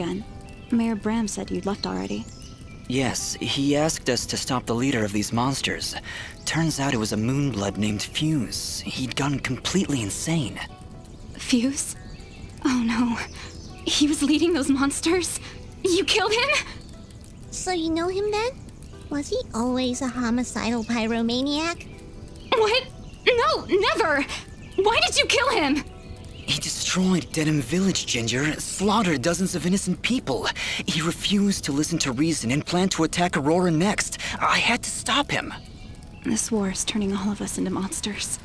you again. Mayor Bram said you'd left already. Yes, he asked us to stop the leader of these monsters. Turns out it was a moonblood named Fuse. He'd gone completely insane. Fuse? Oh no. He was leading those monsters? You killed him? So you know him then? Was he always a homicidal pyromaniac? What? No, never! Why did you kill him? He destroyed Dedham Village, Ginger, slaughtered dozens of innocent people. He refused to listen to reason and planned to attack Aurora next. I had to stop him. This war is turning all of us into monsters.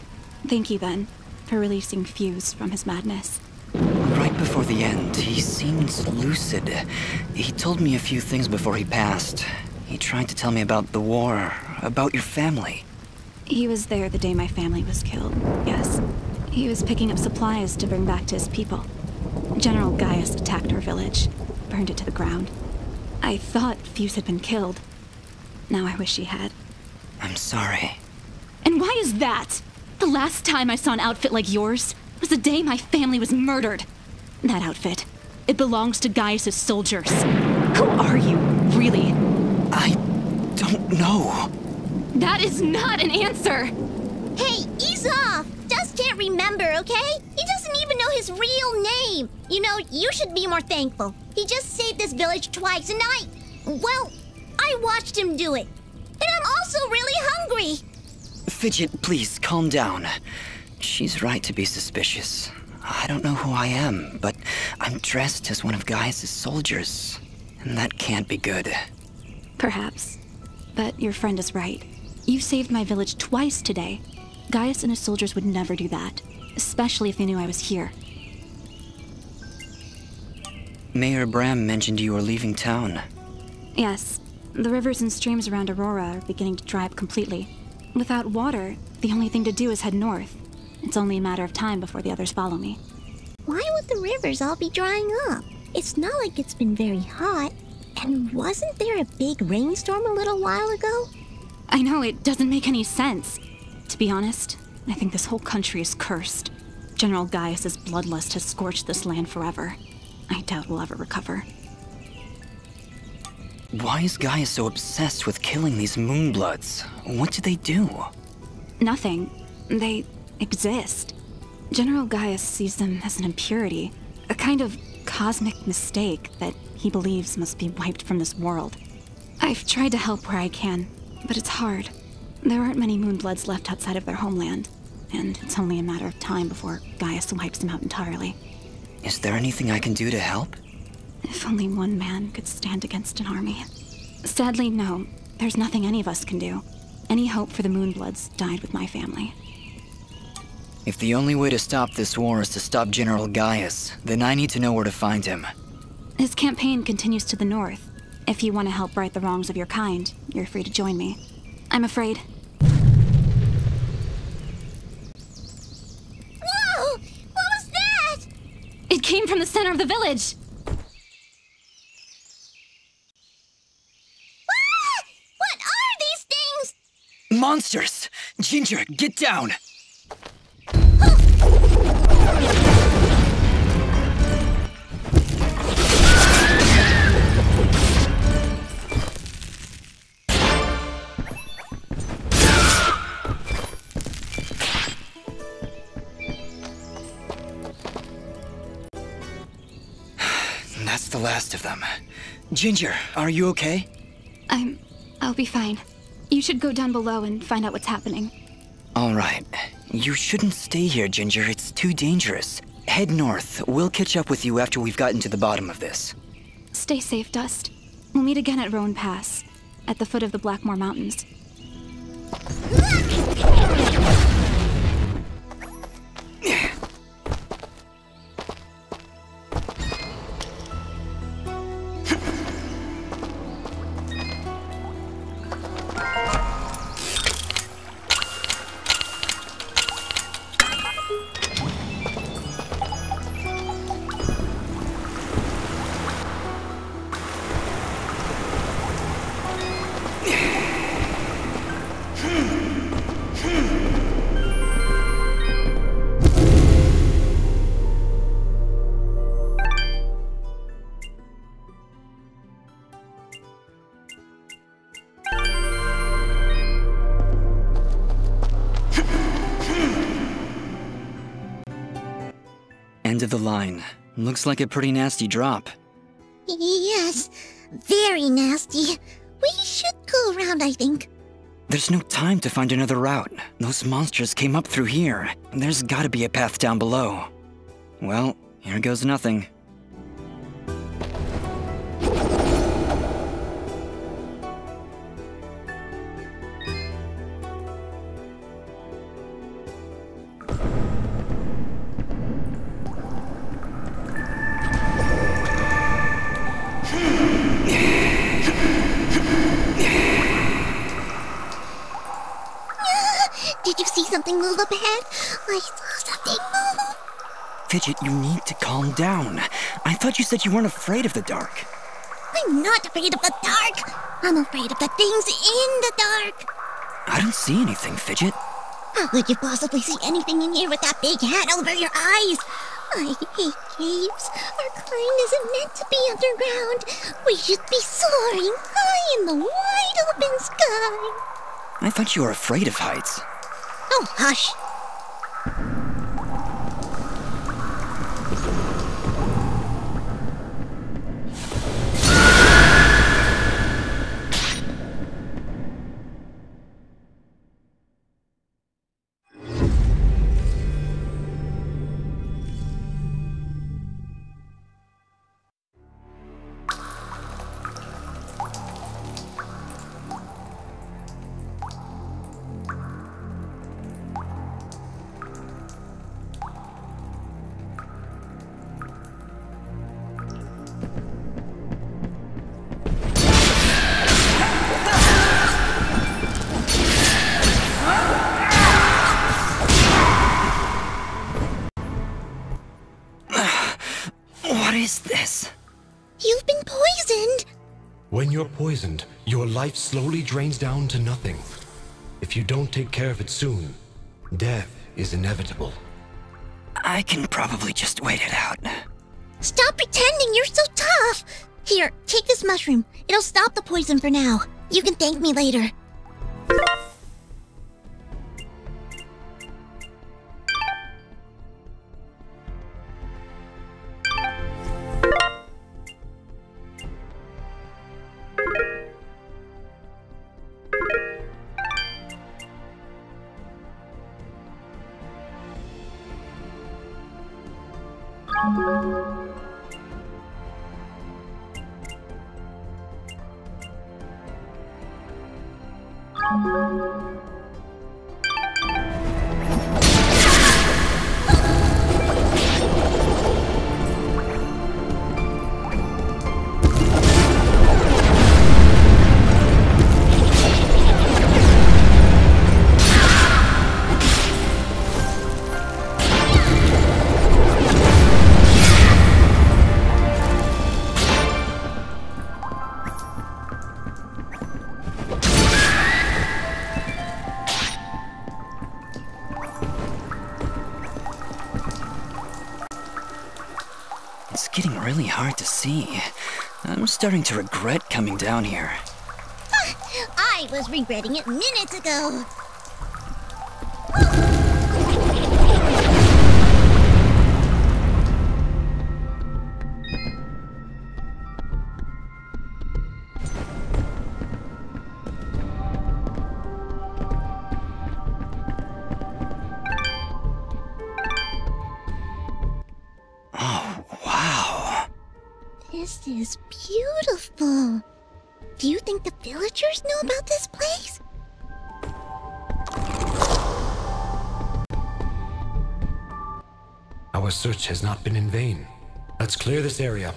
Thank you, then, for releasing Fuse from his madness. Right before the end, he seemed lucid. He told me a few things before he passed. He tried to tell me about the war, about your family. He was there the day my family was killed, yes. He was picking up supplies to bring back to his people. General Gaius attacked our village, burned it to the ground. I thought Fuse had been killed. Now I wish he had. I'm sorry. And why is that? The last time I saw an outfit like yours was the day my family was murdered. That outfit, it belongs to Gaius's soldiers. Who are you, really? I don't know. That is not an answer! Hey, ease off! Dust can't remember, okay? He doesn't even know his real name! You know, you should be more thankful. He just saved this village twice, and I. Well, I watched him do it. And I'm also really hungry! Fidget, please calm down. She's right to be suspicious. I don't know who I am, but I'm dressed as one of Gaius' soldiers. And that can't be good. Perhaps. But your friend is right. You saved my village twice today. Gaius and his soldiers would never do that, especially if they knew I was here. Mayor Bram mentioned you were leaving town. Yes, the rivers and streams around Aurora are beginning to dry up completely. Without water, the only thing to do is head north. It's only a matter of time before the others follow me. Why would the rivers all be drying up? It's not like it's been very hot. And wasn't there a big rainstorm a little while ago? I know it doesn't make any sense. To be honest, I think this whole country is cursed. General Gaius's bloodlust has scorched this land forever. I doubt we'll ever recover. Why is Gaius so obsessed with killing these Moonbloods? What do they do? Nothing. They exist. General Gaius sees them as an impurity, a kind of cosmic mistake that he believes must be wiped from this world. I've tried to help where I can, but it's hard. There aren't many Moonbloods left outside of their homeland, and it's only a matter of time before Gaius wipes them out entirely. Is there anything I can do to help? If only one man could stand against an army. Sadly, no. There's nothing any of us can do. Any hope for the Moonbloods died with my family. If the only way to stop this war is to stop General Gaius, then I need to know where to find him. His campaign continues to the north. If you want to help right the wrongs of your kind, you're free to join me. I'm afraid. Whoa! What was that? It came from the center of the village! Ah! What are these things? Monsters! Ginger, get down! Of them. Ginger, are you okay? I'm. I'll be fine. You should go down below and find out what's happening. All right. You shouldn't stay here, Ginger. It's too dangerous. Head north. We'll catch up with you after we've gotten to the bottom of this. Stay safe, Dust. We'll meet again at Roan Pass, at the foot of the Blackmoor Mountains. Line. Looks like a pretty nasty drop. Yes, very nasty. We should go around, I think. There's no time to find another route. Those monsters came up through here. There's gotta be a path down below. Well, here goes nothing. Move? I saw something move. Fidget, you need to calm down. I thought you said you weren't afraid of the dark. I'm not afraid of the dark. I'm afraid of the things in the dark. I don't see anything, Fidget. How could you possibly see anything in here with that big hat over your eyes? I hate caves. Our kind isn't meant to be underground. We should be soaring high in the wide open sky. I thought you were afraid of heights. Oh, hush. When you're poisoned, your life slowly drains down to nothing. If you don't take care of it soon, death is inevitable. I can probably just wait it out. Stop pretending you're so tough. Here, take this mushroom. It'll stop the poison for now. You can thank me later. See. I'm starting to regret coming down here. I was regretting it minutes ago. Is beautiful. Do you think the villagers know about this place? Our search has not been in vain. Let's clear this area.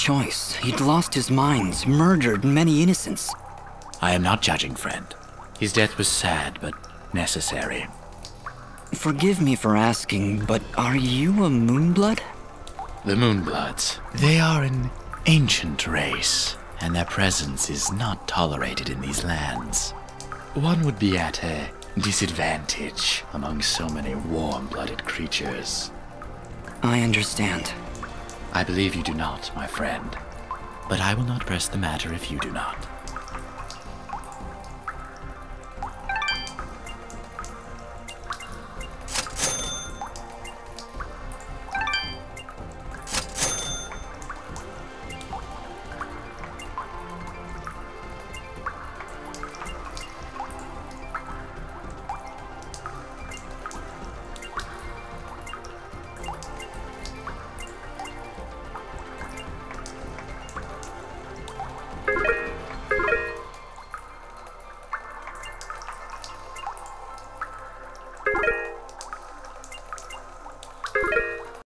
Choice. He'd lost his mind, murdered many innocents. I am not judging, friend. His death was sad, but necessary. Forgive me for asking, but are you a Moonblood? The Moonbloods. They are an ancient race, and their presence is not tolerated in these lands. One would be at a disadvantage among so many warm-blooded creatures. I understand. I believe you do not, my friend. But I will not press the matter if you do not.